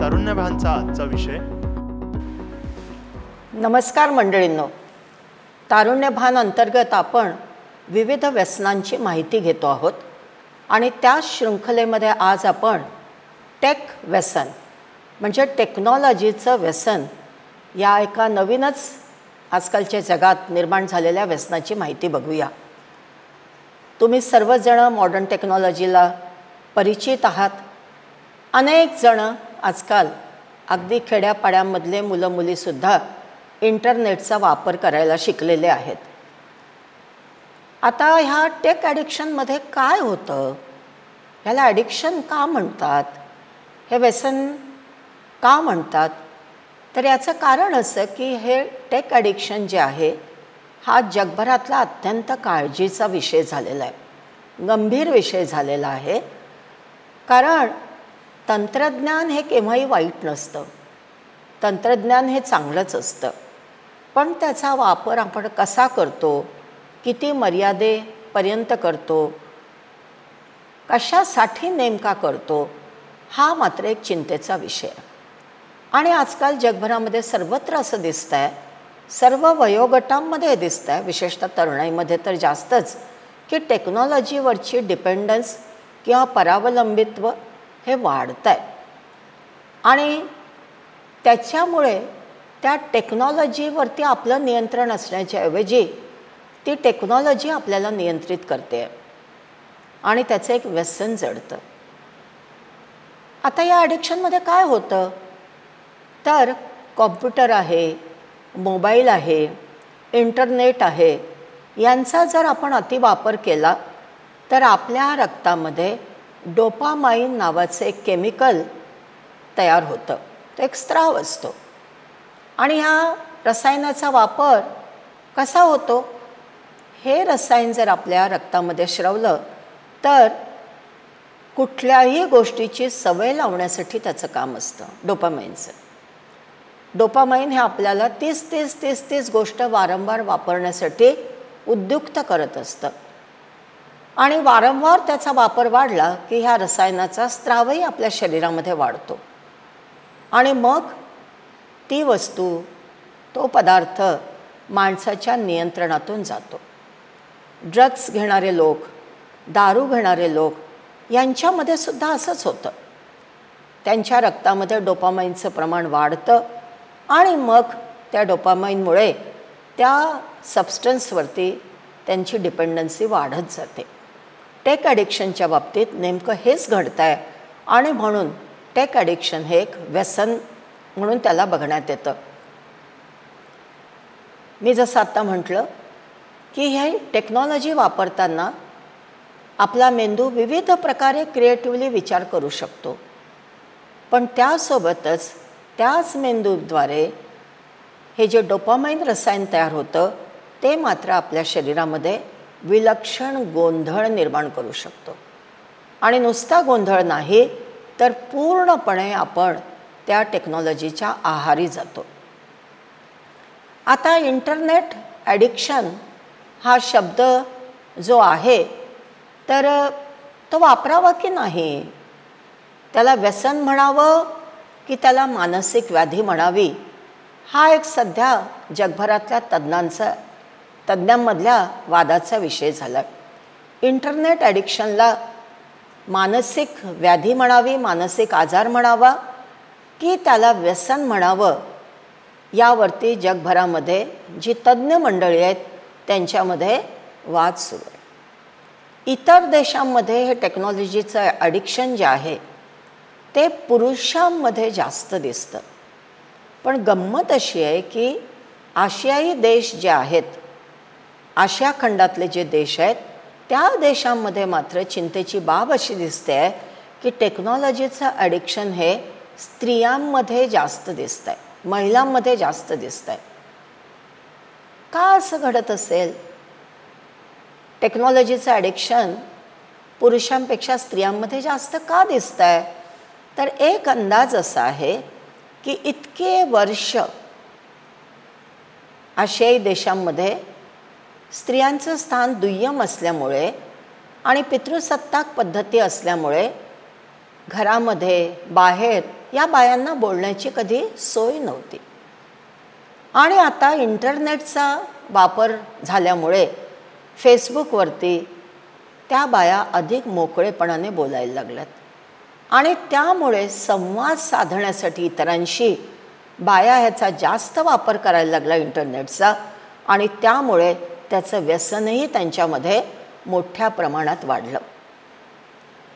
तारुण्यभानचा आजचा विषय. नमस्कार मंडळींनो. तारुण्यभान अंतर्गत आपण विविध व्यसनांची माहिती घेतो आहोत आणि त्या शृंखलेमध्ये आज आपण टेक व्यसन म्हणजे टेक्नॉलॉजीचं व्यसन या एका नवीनच आजकालच्या जगात निर्माण झालेल्या व्यसनाची माहिती बघूया. तुम्ही सर्वजणं मॉडर्न टेक्नॉलॉजीला परिचित आहात. अनेक जणं आजकाल अगदी खेड्यापाड्यांमधले मुलं मुलीसुद्धा इंटरनेटचा वापर करायला शिकलेले आहेत. आता ह्या टेक ॲडिक्शनमध्ये काय होतं? ह्याला ॲडिक्शन का म्हणतात? हे व्यसन का म्हणतात? तर याचं कारण असं की हे टेक ॲडिक्शन जे आहे हा जगभरातला अत्यंत काळजीचा विषय झालेला आहे. गंभीर विषय झालेला आहे. कारण तंत्रज्ञान हे केव्हाही वाईट नसतं. तंत्रज्ञान हे चांगलंच असतं. पण त्याचा वापर आपण कसा करतो? किती मर्यादेपर्यंत करतो? कशासाठी नेमका करतो? हा मात्र एक चिंतेचा विषय. आणि आजकाल जगभरामध्ये सर्वत्र असं दिसतं आहे सर्व वयोगटांमध्ये दिसतं आहे विशेषतः तरुणाईमध्ये तर जास्तच की टेक्नॉलॉजीवरची डिपेंडन्स किंवा परावलंबित्व हे वाढत आहे आणि त्याच्यामुळे त्या टेक्नॉलॉजीवरती आपलं नियंत्रण असण्याच्याऐवजी ती टेक्नॉलॉजी आपल्याला नियंत्रित करते. आणि त्याचं एक व्यसन जडतं. आता या ॲडिक्शनमध्ये काय होतं? तर कॉम्प्युटर आहे मोबाईल आहे इंटरनेट आहे यांचा जर आपण अतिवापर केला तर आपल्या रक्तामध्ये डोपामाइन नावाचं एक केमिकल तयार होतं. तो एक स्त्राव असतो. आणि ह्या रसायनाचा वापर कसा होतो? हे रसायन जर आपल्या रक्तामध्ये श्रवलं तर कुठल्याही गोष्टीची सवय लावण्यासाठी त्याचं काम असतं डोपामाइनचं. डोपामाइन हे आपल्याला तीस तीस तीस तीस गोष्ट वारंवार वापरण्यासाठी उद्युक्त करत असतं. आणि वारंवार त्याचा वापर वाढला की ह्या रसायनाचा स्त्रावही आपल्या शरीरामध्ये वाढतो. आणि मग ती वस्तू तो पदार्थ माणसाच्या नियंत्रणातून जातो. ड्रग्स घेणारे लोक दारू घेणारे लोक यांच्यामध्ये सुद्धा असंच होतं. त्यांच्या रक्तामध्ये डोपामाईनचं प्रमाण वाढतं आणि मग त्या डोपामाईनमुळे त्या सबस्टन्सवरती त्यांची डिपेंडन्सी वाढत जाते. टेक ॲडिक्शनच्या बाबतीत नेमकं हेच घडतं आहे आणि म्हणून टेक ॲडिक्शन हे एक व्यसन म्हणून त्याला बघण्यात येतं. मी जसं आत्ता म्हटलं की हे टेक्नॉलॉजी वापरताना आपला मेंदू विविध प्रकारे क्रिएटिव्हली विचार करू शकतो. पण त्यासोबतच त्याच मेंदूद्वारे हे जे डोपामाइन रसायन तयार होतं ते मात्र आपल्या शरीरामध्ये विलक्षण गोंधळ निर्माण करू शकतो. आणि नुसता गोंधळ नाही तर पूर्णपणे आपण त्या टेक्नॉलॉजीच्या आहारी जातो. आता इंटरनेट ॲडिक्शन हा शब्द जो आहे तर तो वापरावा की नाही? त्याला व्यसन म्हणावं की त्याला मानसिक व्याधी म्हणावी? हा एक सध्या जगभरातल्या तज्ज्ञांचा तज्ज्ञांमधल्या वादाचा विषय झाला. इंटरनेट ॲडिक्शनला मानसिक व्याधी म्हणावी मानसिक आजार म्हणावा की त्याला व्यसन म्हणावं यावरती जगभरामध्ये जी तज्ज्ञ मंडळी आहेत त्यांच्यामध्ये वाद सुरू आहे. इतर देशांमध्ये हे टेक्नॉलॉजीचं ॲडिक्शन जे आहे ते पुरुषांमध्ये जास्त दिसतं. पण गंमत अशी आहे की आशियाई देश जे आहेत आशिया खंडातले जे देश आहेत त्या देशांमध्ये मात्र चिंतेची बाब अशी दिसते आहे की टेक्नॉलॉजीचं ॲडिक्शन हे स्त्रियांमध्ये जास्त दिसतं आहे महिलांमध्ये जास्त दिसत आहे का असं घडत असेल? टेक्नॉलॉजीचं ॲडिक्शन पुरुषांपेक्षा स्त्रियांमध्ये जास्त का दिसत आहे तर एक अंदाज असा आहे की इतके वर्ष आशियाई देशांमध्ये स्त्रियांचं स्थान दुय्यम असल्यामुळे आणि पितृसत्ताक पद्धती असल्यामुळे घरामध्ये बाहेर या बायांना बोलण्याची कधी सोय नव्हती. आणि आता इंटरनेटचा वापर झाल्यामुळे फेसबुकवरती त्या बाया अधिक मोकळेपणाने बोलायला लागल्यात. आणि त्यामुळे संवाद साधण्यासाठी इतरांशी बाया ह्याचा जास्त वापर करायला लागला इंटरनेटचा आणि त्यामुळे त्याचं व्यसनही त्यांच्यामध्ये मोठ्या प्रमाणात वाढलं.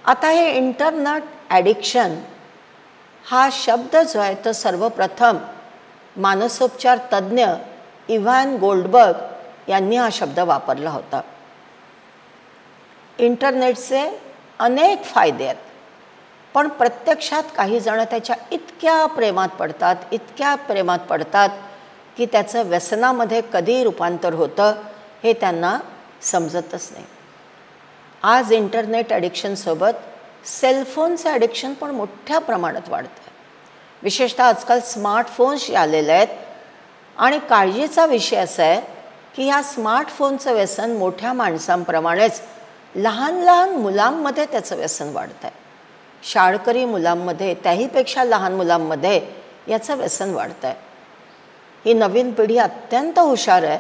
आता हे इंटरनेट ॲडिक्शन हा शब्द जो आहे तो सर्वप्रथम मानसोपचार तज्ज्ञ इव्हॅन गोल्डबर्ग यांनी हा शब्द वापरला होता. इंटरनेटचे अनेक फायदे आहेत पण प्रत्यक्षात काही जणं त्याच्या इतक्या प्रेमात पडतात इतक्या प्रेमात पडतात की त्याचं व्यसनामध्ये कधी रूपांतर होतं हे त्यांना समजतच नाही. आज इंटरनेट ॲडिक्शनसोबत सेलफोनचं ॲडिक्शन पण मोठ्या प्रमाणात वाढतं आहे विशेषतः आजकाल स्मार्टफोन्स आलेले आहेत. आणि काळजीचा विषय असा आहे की ह्या स्मार्टफोनचं व्यसन मोठ्या माणसांप्रमाणेच लहान लहान मुलांमध्ये त्याचं व्यसन वाढतं आहे शाळकरी मुलांमध्ये त्याहीपेक्षा लहान मुलांमध्ये याचं व्यसन वाढतं आहे ही नवीन पिढी अत्यंत हुशार आहे.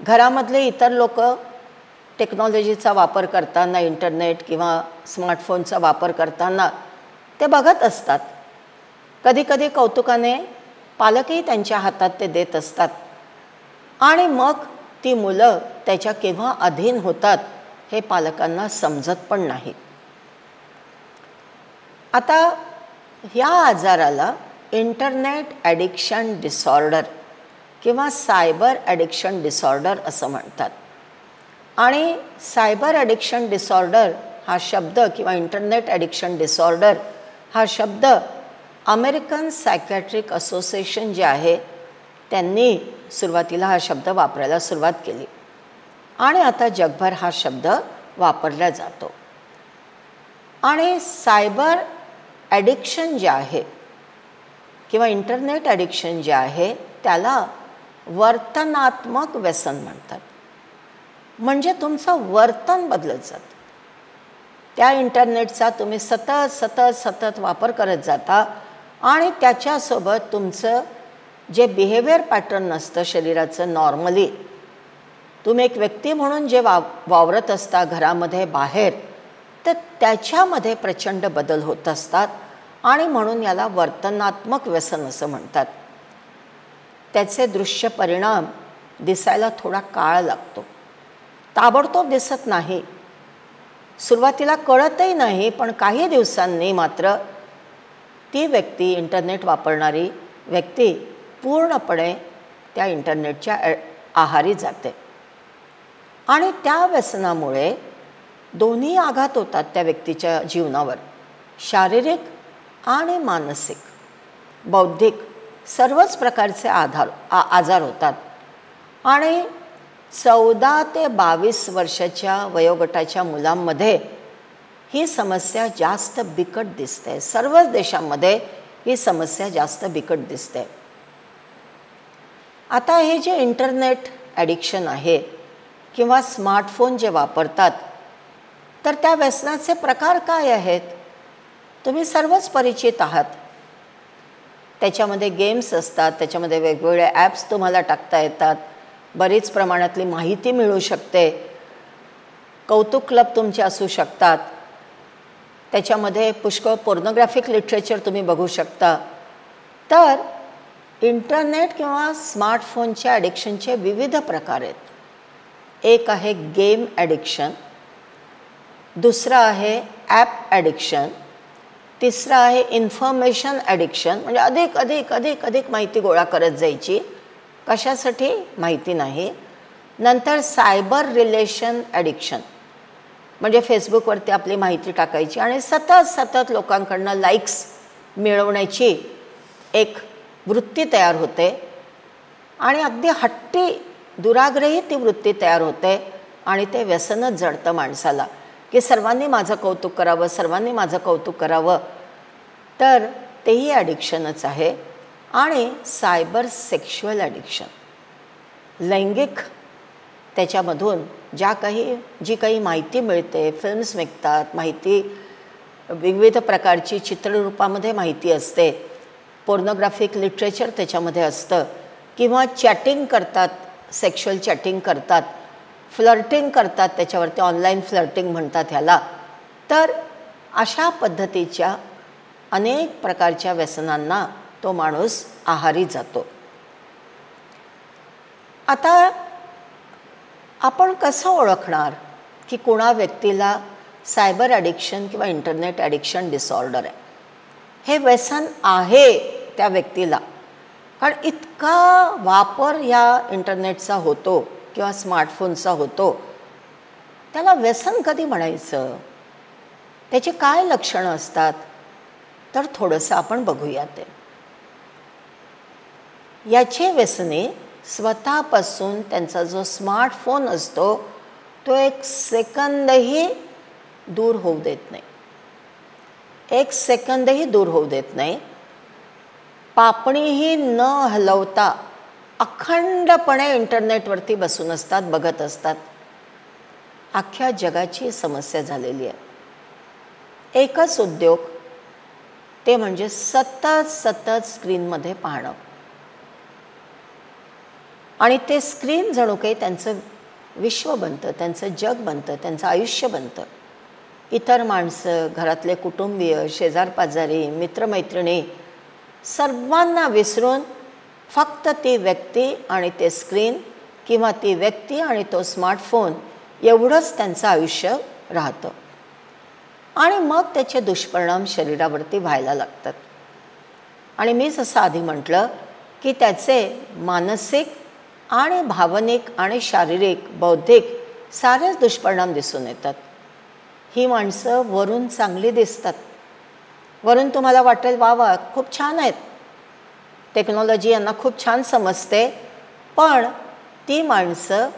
घरामधले इतर लोक टेक्नॉलॉजीचा वापर करताना इंटरनेट किंवा स्मार्टफोनचा वापर करताना ते बघत असतात. कधीकधी कौतुकाने पालकही त्यांच्या हातात ते देत असतात. आणि मग ती मुलं त्याच्या केव्हा अधीन होतात हे पालकांना समजत पण नाही. आता ह्या आजाराला इंटरनेट ॲडिक्शन डिसऑर्डर किंवा सायबर ॲडिक्शन डिसऑर्डर असं म्हणतात. आणि सायबर ॲडिक्शन डिसऑर्डर हा शब्द किंवा इंटरनेट ॲडिक्शन डिसऑर्डर हा शब्द अमेरिकन सायकॅट्रिक असोसिएशन जे आहे त्यांनी सुरुवातीला हा शब्द वापरायला सुरुवात केली. आणि आता जगभर हा शब्द वापरला जातो. आणि सायबर ॲडिक्शन जे आहे किंवा इंटरनेट ॲडिक्शन जे आहे त्याला वर्तनात्मक व्यसन म्हणतात. म्हणजे तुमचं वर्तन बदलत जातं. त्या इंटरनेटचा तुम्ही सतत सतत सतत वापर करत जाता आणि त्याच्यासोबत तुमचं जे बिहेवियर पॅटर्न असतं शरीराचं नॉर्मली तुम्ही एक व्यक्ती म्हणून जे वाव वावरत असता घरामध्ये बाहेर तर त्याच्यामध्ये प्रचंड बदल होत असतात आणि म्हणून याला वर्तनात्मक व्यसन असं म्हणतात. त्याचे दृश्य परिणाम दिसायला थोडा काळ लागतो. ताबडतोब दिसत नाही. सुरुवातीला कळतही नाही पण काही दिवसांनी मात्र ती व्यक्ती इंटरनेट वापरणारी व्यक्ती पूर्णपणे त्या इंटरनेटच्या आहारी जाते. आणि त्या व्यसनामुळे दोन्ही आघात होतात त्या व्यक्तीच्या जीवनावर. शारीरिक आणि मानसिक. बौद्धिक सर्वच प्रकारचे आधार आ आजार होतात. आणि चौदा ते बावीस वर्षाच्या वयोगटाच्या मुलांमध्ये ही समस्या जास्त बिकट दिसते. सर्वच देशांमध्ये ही समस्या जास्त बिकट दिसते. आता हे जे इंटरनेट ॲडिक्शन आहे किंवा स्मार्टफोन जे वापरतात तर त्या व्यसनाचे प्रकार काय आहेत? तुम्ही सर्वच परिचित आहात. त्याच्यामध्ये गेम्स असतात त्याच्यामध्ये वेगवेगळे ॲप्स तुम्हाला टाकता येतात. बरीच प्रमाणातली माहिती मिळू शकते. कौतुक क्लब तुमचे असू शकतात. त्याच्यामध्ये पुष्कळ पोर्नोग्राफिक लिटरेचर तुम्ही बघू शकता. तर इंटरनेट किंवा स्मार्टफोनच्या ॲडिक्शनचे विविध प्रकार आहेत. एक आहे गेम ॲडिक्शन. दुसरं आहे ॲप ॲडिक्शन. तिसरं आहे इन्फॉर्मेशन ॲडिक्शन म्हणजे अधिक अधिक अधिक अधिक माहिती गोळा करत जायची. कशासाठी? माहिती नाही. नंतर सायबर रिलेशन ॲडिक्शन म्हणजे फेसबुकवरती आपली माहिती टाकायची आणि सतत सतत लोकांकडनं लाईक्स मिळवण्याची एक वृत्ती तयार होते. आणि अगदी हट्टी दुराग्रही ती वृत्ती तयार होते आणि ते व्यसनच जडतं माणसाला. की सर्वांनी माझं कौतुक करावं सर्वांनी माझं कौतुक करावं. तर तेही ॲडिक्शनच आहे. आणि सायबर सेक्शुअल ॲडिक्शन लैंगिक त्याच्यामधून ज्या काही जी काही माहिती मिळते फिल्म्स निघतात माहिती विविध प्रकारची चित्ररूपामध्ये माहिती असते. पोर्नोग्राफिक लिटरेचर त्याच्यामध्ये असतं. किंवा चॅटिंग करतात सेक्शुअल चॅटिंग करतात. फ्लर्टिंग करतात त्याच्यावरती ऑनलाईन फ्लर्टिंग म्हणतात ह्याला. तर अशा पद्धतीच्या अनेक प्रकारच्या व्यसनांना तो माणूस आहारी जातो. आता आपण कसं ओळखणार की कोणा व्यक्तीला सायबर ॲडिक्शन किंवा इंटरनेट ॲडिक्शन डिसऑर्डर आहे? हे व्यसन आहे त्या व्यक्तीला. कारण इतका वापर या इंटरनेटचा होतो. किंवा स्मार्टफोनचा होतो त्याला व्यसन कधी म्हणायचं? त्याची काय लक्षणं असतात? तर थोडंसं आपण बघूया ते. याचे व्यसने स्वतःपासून त्यांचा जो स्मार्टफोन असतो तो एक सेकंदही दूर होऊ देत नाही. एक सेकंदही दूर होऊ देत नाही. पापणीही न हलवता अखंडपणे इंटरनेटवरती बसून असतात बघत असतात. अख्ख्या जगाची समस्या झालेली आहे. एकच उद्योग ते म्हणजे सतत सतत स्क्रीनमध्ये पाहणं. आणि ते स्क्रीन जणू काही त्यांचं विश्व बनतं त्यांचं जग बनतं त्यांचं आयुष्य बनतं. इतर माणसं घरातले कुटुंबीय शेजारपाजारी मित्रमैत्रिणी सर्वांना विसरून फक्त ती व्यक्ती आणि ते स्क्रीन किंवा ती व्यक्ती आणि तो स्मार्टफोन एवढंच त्यांचं आयुष्य राहतं. आणि मग त्याचे दुष्परिणाम शरीरावरती व्हायला लागतात. आणि मी जसं आधी म्हटलं की त्याचे मानसिक आणि भावनिक आणि शारीरिक बौद्धिक सारेच दुष्परिणाम दिसून येतात. ही माणसं वरून चांगली दिसतात. वरून तुम्हाला वाटेल वा वा खूप छान आहेत. टेक्नॉलॉजी यांना खूप छान समजते पण ती माणसं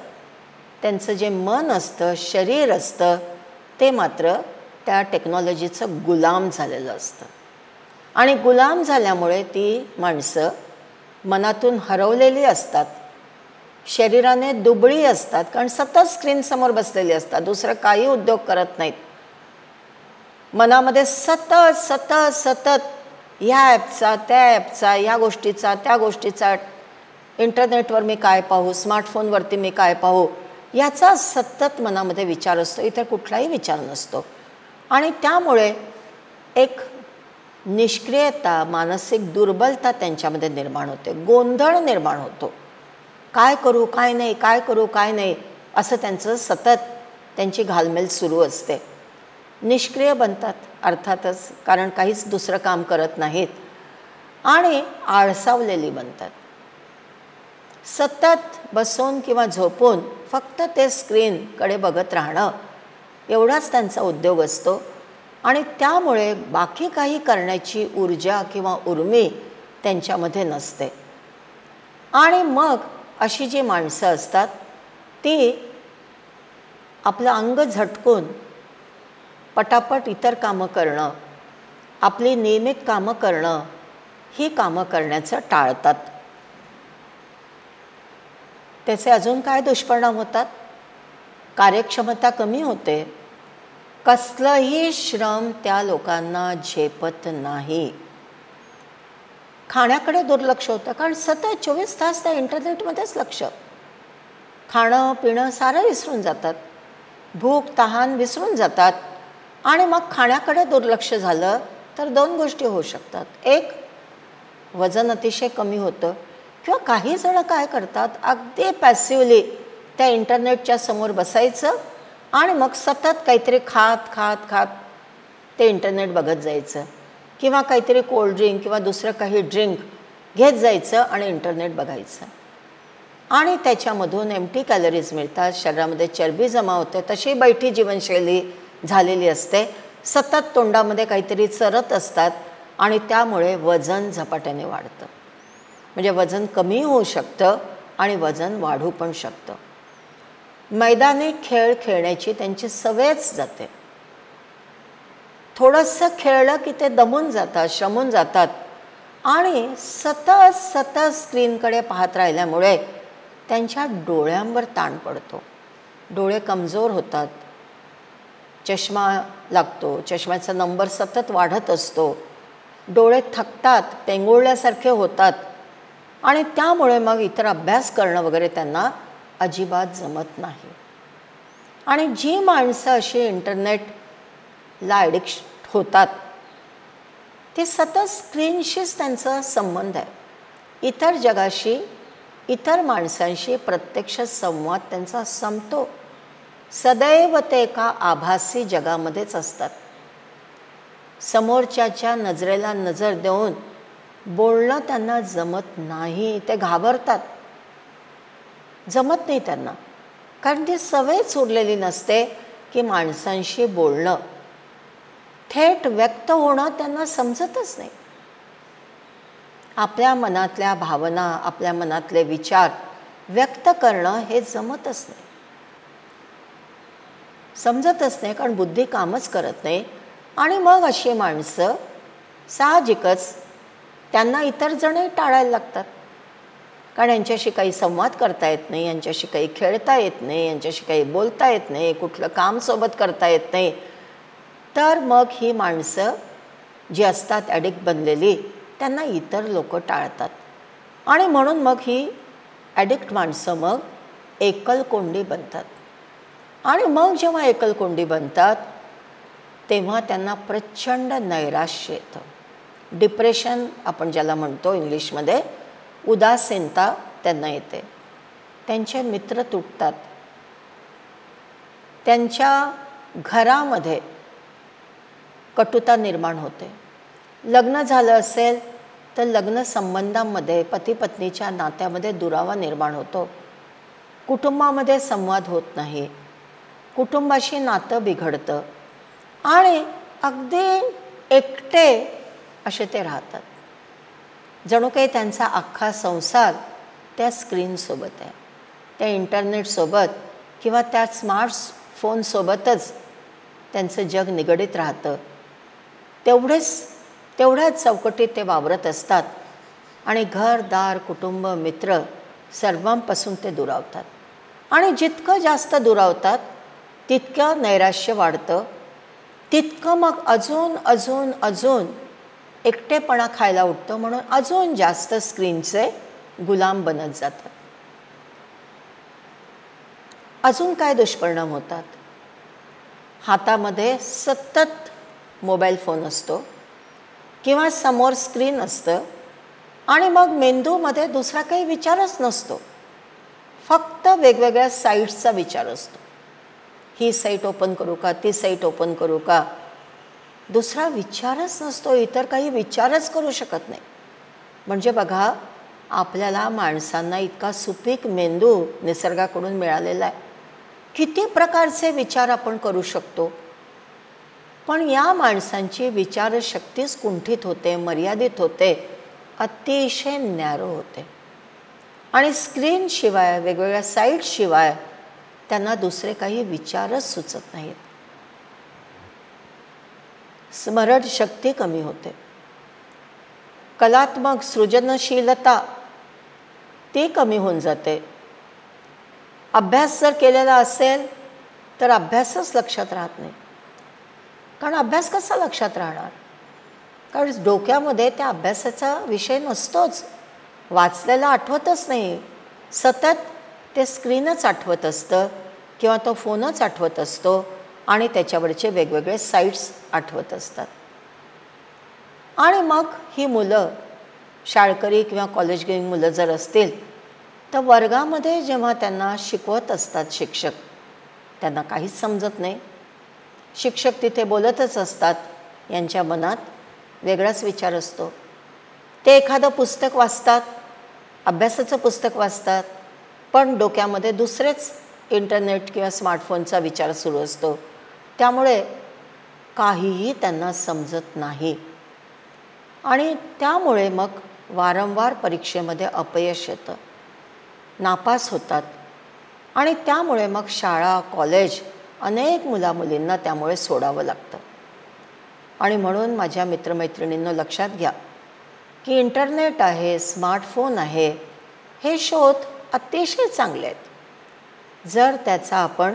त्यांचं जे मन असतं शरीर असतं ते मात्र त्या टेक्नॉलॉजीचं गुलाम झालेलं असतं. आणि गुलाम झाल्यामुळे ती माणसं मनातून हरवलेली असतात शरीराने दुबळी असतात कारण सतत स्क्रीनसमोर बसलेली असतात दुसरं काही उद्योग करत नाहीत. मनामध्ये सतत सतत सतत ह्या ॲपचा त्या ॲपचा ह्या गोष्टीचा त्या गोष्टीचा इंटरनेटवर मी काय पाहू स्मार्टफोनवरती मी काय पाहू याचा सतत मनामध्ये विचार असतो इतर कुठलाही विचार नसतो. आणि त्यामुळे एक निष्क्रियता मानसिक दुर्बलता त्यांच्यामध्ये निर्माण होते गोंधळ निर्माण होतो. काय करू काय नाही काय करू काय नाही असं त्यांचं सतत त्यांची घालमेल सुरू असते. निष्क्रिय बनतात अर्थातच कारण काहीच दुसरं काम करत नाहीत आणि आळसावलेली बनतात. सतत बसून किंवा झोपून फक्त ते स्क्रीनकडे बघत राहणं एवढाच त्यांचा उद्योग असतो आणि त्यामुळे बाकी काही करण्याची ऊर्जा किंवा उर्मी त्यांच्यामध्ये नसते. आणि मग अशी जी माणसं असतात ती आपलं अंग झटकून पटापट इतर कामं करणं आपली नियमित कामं करणं ही कामं करण्याचं टाळतात. त्याचे अजून काय दुष्परिणाम होतात? कार्यक्षमता कमी होते. कसलंही श्रम त्या लोकांना झेपत नाही. खाण्याकडे दुर्लक्ष होतं कारण सतत चोवीस तास त्या इंटरनेटमध्येच लक्ष. खाणं पिणं सारं विसरून जातात. भूक तहान विसरून जातात. आणि मग खाण्याकडे दुर्लक्ष झालं तर दोन गोष्टी होऊ शकतात. एक वजन अतिशय कमी होतं किंवा काही जण काय करतात अगदी पॅसिवली त्या इंटरनेटच्या समोर बसायचं आणि मग सतत काहीतरी खात खात खात ते इंटरनेट बघत जायचं. किंवा काहीतरी कोल्ड ड्रिंक किंवा दुसरं काही ड्रिंक घेत जायचं आणि इंटरनेट बघायचं. आणि त्याच्यामधून एम टी कॅलरीज मिळतात शरीरामध्ये चरबी जमा होते तशी बैठी जीवनशैली झालेली असते. सतत तोंडामध्ये काहीतरी चरत असतात आणि त्यामुळे वजन झपाट्याने वाढतं. म्हणजे वजन कमी होऊ शकतं आणि वजन वाढू पण शकतं. मैदानी खेळ खेळण्याची त्यांची सवयच जाते. थोडंसं खेळलं की ते दमून जातात शमून जातात आणि सतत सतत स्क्रीनकडे पाहत राहिल्यामुळे त्यांच्या डोळ्यांवर ताण पडतो. डोळे कमजोर होतात चष्मा लागतो. चष्म्याचा नंबर सतत वाढत असतो. डोळे थकतात पेंगुळल्यासारखे होतात. आणि त्यामुळे मग इतर अभ्यास करणं वगैरे त्यांना अजिबात जमत नाही. आणि जी माणसं अशी इंटरनेटला ॲडिक्श होतात ते सतत स्क्रीनशीच त्यांचा संबंध आहे. इतर जगाशी इतर माणसांशी प्रत्यक्ष संवाद त्यांचा संपतो. सदैव ते एका आभासी जगामध्येच असतात. समोरच्याच्या नजरेला नजर देऊन बोलणं त्यांना जमत नाही ते घाबरतात. जमत नाही त्यांना. कारण ती सवयच उरलेली नसते की माणसांशी बोलणं. थेट व्यक्त होणं त्यांना समजतच नाही. आपल्या मनातल्या भावना आपल्या मनातले विचार व्यक्त करणं हे जमतच नाही. समजतच नाही कारण बुद्धी कामच करत नाही. आणि मग अशी माणसं साहजिकच त्यांना इतर जणही टाळायला लागतात. कारण यांच्याशी काही संवाद करता येत नाही यांच्याशी काही खेळता येत नाही यांच्याशी काही बोलता येत नाही कुठलं काम सोबत करता येत नाही. तर मग ही माणसं जी असतात ॲडिक्ट बनलेली त्यांना इतर लोक टाळतात. आणि म्हणून मग ही ॲडिक्ट माणसं मग एकल कोंडी बनतात. आणि मग जेव्हा एकलकोंडी बनतात तेव्हा त्यांना प्रचंड नैराश्य येतं. डिप्रेशन आपण ज्याला म्हणतो इंग्लिशमध्ये उदासीनता त्यांना येते. त्यांचे मित्र तुटतात. त्यांच्या घरामध्ये कटुता निर्माण होते. लग्न झालं असेल तर लग्न संबंधांमध्ये पती पत्नीच्या नात्यामध्ये दुरावा निर्माण होतो. कुटुंबामध्ये संवाद होत नाही. कुटुंबाशी नातं बिघडतं. आणि अगदी एकटे असे ते राहतात. जणू काही त्यांचा अख्खा संसार त्या स्क्रीनसोबत आहे. त्या इंटरनेटसोबत किंवा त्या स्मार्टफोनसोबतच त्यांचं जग निगडीत राहतं. तेवढेच तेवढ्याच चौकटीत ते वावरत असतात. आणि घरदार कुटुंब मित्र सर्वांपासून ते दुरावतात. आणि जितकं जास्त दुरावतात तितकं नैराश्य वाढतं. तितकं मग अजून अजून अजून एकटेपणा खायला उठतं म्हणून अजून जास्त स्क्रीनचे गुलाम बनत जातात. अजून काय दुष्परिणाम होतात? हातामध्ये सतत मोबाईल फोन असतो किंवा समोर स्क्रीन असतं आणि मग मेंदूमध्ये दुसरा काही विचारच नसतो. फक्त वेगवेगळ्या साईट्सचा विचार असतो. ही साईट ओपन करू का ती साईट ओपन करू का? दुसरा विचारच नसतो इतर काही विचारच करू शकत नाही. म्हणजे बघा आपल्याला माणसांना इतका सुपीक मेंदू निसर्गाकडून मिळालेला आहे. किती प्रकारचे विचार आपण करू शकतो? पण या माणसांची विचारशक्तीच कुंठित होते मर्यादित होते अतिशय नॅरो होते. आणि स्क्रीनशिवाय वेगवेगळ्या साईटशिवाय त्यांना दुसरे काही विचारच सुचत नाहीत. स्मरणशक्ती कमी होते. कलात्मक सृजनशीलता ती कमी होऊन जाते. अभ्यास जर केलेला असेल तर अभ्यासच लक्षात राहत नाही. कारण अभ्यास कसा लक्षात राहणार? कारण डोक्यामध्ये त्या अभ्यासाचा विषय नसतोच. वाचलेला आठवतच नाही. सतत ते स्क्रीनच आठवत असतं. किंवा तो फोनच आठवत असतो आणि त्याच्यावरचे वेगवेगळे साईट्स आठवत असतात. आणि मग ही मुलं शाळकरी किंवा कॉलेज गोईंग मुलं जर असतील तर वर्गामध्ये जेव्हा त्यांना शिकवत असतात शिक्षक त्यांना काहीच समजत नाही. शिक्षक तिथे बोलतच असतात यांच्या मनात वेगळाच विचार असतो. ते एखादं पुस्तक वाचतात अभ्यासाचं पुस्तक वाचतात पण डोक्यामध्ये दुसरेच इंटरनेट किंवा स्मार्टफोनचा विचार सुरू असतो. त्यामुळे काहीही त्यांना समजत नाही. आणि त्यामुळे मग वारंवार परीक्षेमध्ये अपयश येतं. नापास होतात. आणि त्यामुळे मग शाळा कॉलेज अनेक मुलामुलींना त्यामुळे सोडावं लागतं. आणि म्हणून माझ्या मित्रमैत्रिणींना लक्षात घ्या की इंटरनेट आहे स्मार्टफोन आहे हे शोध अतिशय चांगले आहेत. जर त्याचा आपण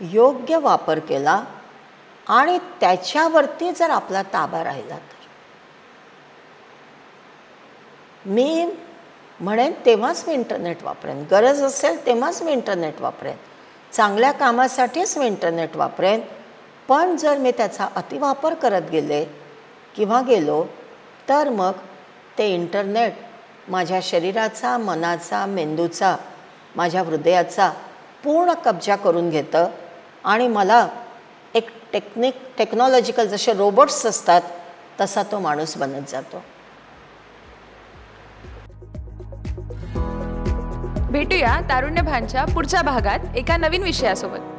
योग्य वापर केला आणि त्याच्यावरती जर आपला ताबा राहिला तर. मी म्हणेन तेव्हाच मी इंटरनेट वापरेन. गरज असेल तेव्हाच मी इंटरनेट वापरेन. चांगल्या कामासाठीच मी इंटरनेट वापरेन. पण जर मी त्याचा अतिवापर करत गेले किंवा गेलो तर मग ते इंटरनेट माझ्या शरीराचा मनाचा मेंदूचा माझ्या हृदयाचा पूर्ण कब्जा करून घेतं. आणि मला एक टेक्निक टेक्नॉलॉजिकल जसे रोबोट्स असतात तसा तो माणूस बनत जातो. भेटूया तारुण्य भानच्या पुढच्या भागात एका नवीन विषयासोबत.